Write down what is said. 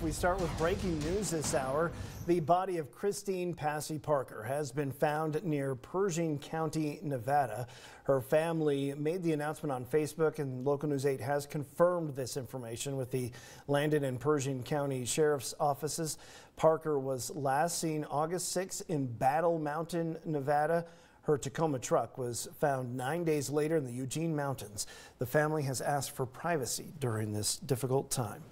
We start with breaking news this hour. The body of Christine Passey Parker has been found near Pershing County, Nevada. Her family made the announcement on Facebook, and Local News 8 has confirmed this information with the Lander and Pershing County Sheriff's offices. Parker was last seen August 6 in Battle Mountain, Nevada. Her Tacoma truck was found nine days later in the Eugene Mountains. The family has asked for privacy during this difficult time.